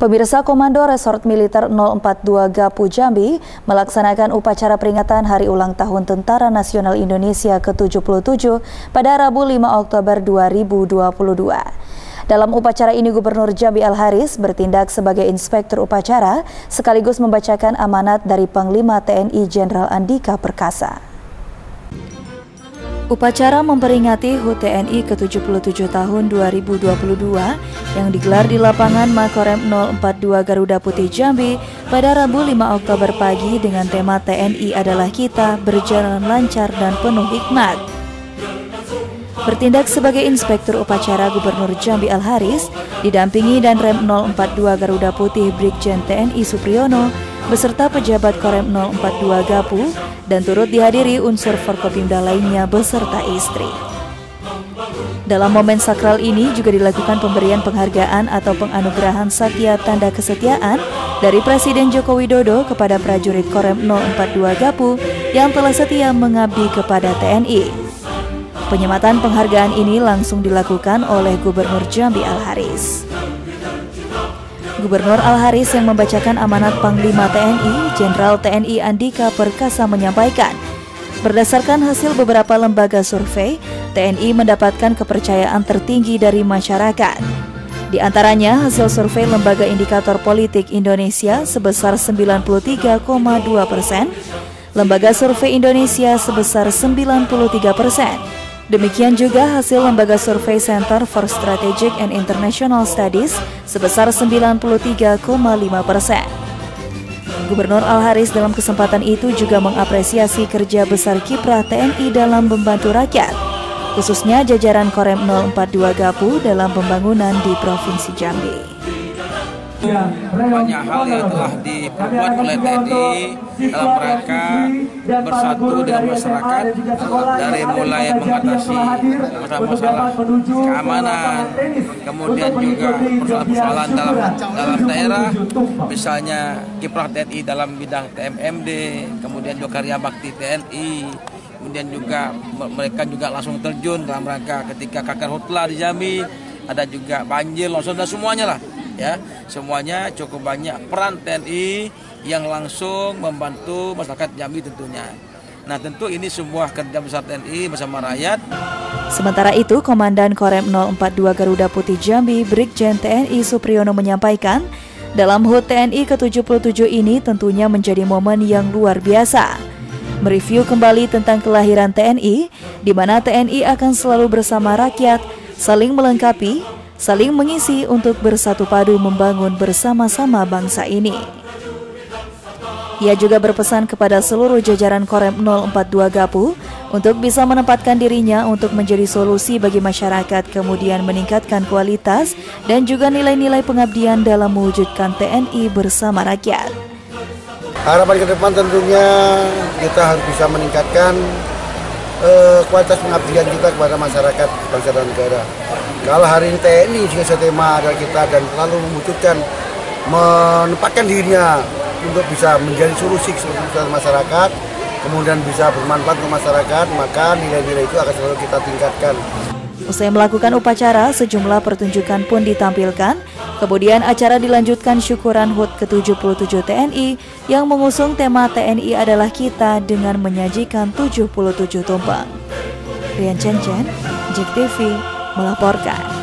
Pemirsa Komando Resort Militer 042 Gapu Jambi melaksanakan upacara peringatan Hari Ulang Tahun Tentara Nasional Indonesia ke-77 pada Rabu 5 Oktober 2022. Dalam upacara ini Gubernur Jambi Al Haris bertindak sebagai inspektur upacara sekaligus membacakan amanat dari Panglima TNI Jenderal Andika Perkasa. Upacara memperingati HUT TNI ke-77 tahun 2022 yang digelar di lapangan Makorem 042 Garuda Putih Jambi pada Rabu 5 Oktober pagi dengan tema TNI adalah kita berjalan lancar dan penuh hikmat. Bertindak sebagai inspektur upacara Gubernur Jambi Al Haris, didampingi dan Rem 042 Garuda Putih Brigjen TNI Supriyono, beserta pejabat Korem 042 Gapu dan turut dihadiri unsur Forkopimda lainnya beserta istri. Dalam momen sakral ini juga dilakukan pemberian penghargaan atau penganugerahan Satya Tanda Kesetiaan dari Presiden Joko Widodo kepada prajurit Korem 042 Gapu yang telah setia mengabdi kepada TNI. Penyematan penghargaan ini langsung dilakukan oleh Gubernur Jambi Al Haris. Gubernur Al-Haris yang membacakan amanat Panglima TNI, Jenderal TNI Andika Perkasa menyampaikan, berdasarkan hasil beberapa lembaga survei, TNI mendapatkan kepercayaan tertinggi dari masyarakat. Di antaranya hasil survei Lembaga Indikator Politik Indonesia sebesar 93,2 persen, Lembaga Survei Indonesia sebesar 93 persen, Demikian juga hasil lembaga survei Center for Strategic and International Studies sebesar 93,5 persen. Gubernur Al-Haris dalam kesempatan itu juga mengapresiasi kerja besar kiprah TNI dalam membantu rakyat, khususnya jajaran Korem 042 Gapu dalam pembangunan di Provinsi Jambi banyak hal yang telah diperbuat oleh TNI dalam rangka bersatu dengan masyarakat dari mulai mengatasi masalah-masalah keamanan, kemudian juga persoalan-persoalan dalam dalam daerah, misalnya kiprah TNI dalam bidang TMMD, kemudian juga karya bakti TNI, kemudian juga mereka juga langsung terjun dalam rangka ketika kakar hutla di Jambi, ada juga banjir, longsor dan semuanya lah ya semuanya cukup banyak peran TNI yang langsung membantu masyarakat Jambi tentunya. Nah tentu ini sebuah kerja besar TNI bersama rakyat. Sementara itu, Komandan Korem 042 Garuda Putih Jambi, Brigjen TNI Supriyono menyampaikan, dalam HUT TNI ke-77 ini tentunya menjadi momen yang luar biasa. Mereview kembali tentang kelahiran TNI, di mana TNI akan selalu bersama rakyat, saling melengkapi, saling mengisi untuk bersatu padu membangun bersama-sama bangsa ini. Ia juga berpesan kepada seluruh jajaran Korem 042 Gapu untuk bisa menempatkan dirinya untuk menjadi solusi bagi masyarakat kemudian meningkatkan kualitas dan juga nilai-nilai pengabdian dalam mewujudkan TNI bersama rakyat. Harapan ke depan tentunya kita harus bisa meningkatkan uh, kualitas pengabdian kita kepada masyarakat bangsa dan negara. Kalau hari ini TNI juga tema adalah kita dan selalu membutuhkan menempatkan dirinya untuk bisa menjadi solusi kesulitan masyarakat, kemudian bisa bermanfaat untuk masyarakat, maka nilai-nilai itu akan selalu kita tingkatkan. Usai melakukan upacara, sejumlah pertunjukan pun ditampilkan. Kemudian acara dilanjutkan syukuran HUT ke-77 TNI yang mengusung tema TNI adalah kita dengan menyajikan 77 tumpeng. Rian Chen Chen, JEK TV, melaporkan.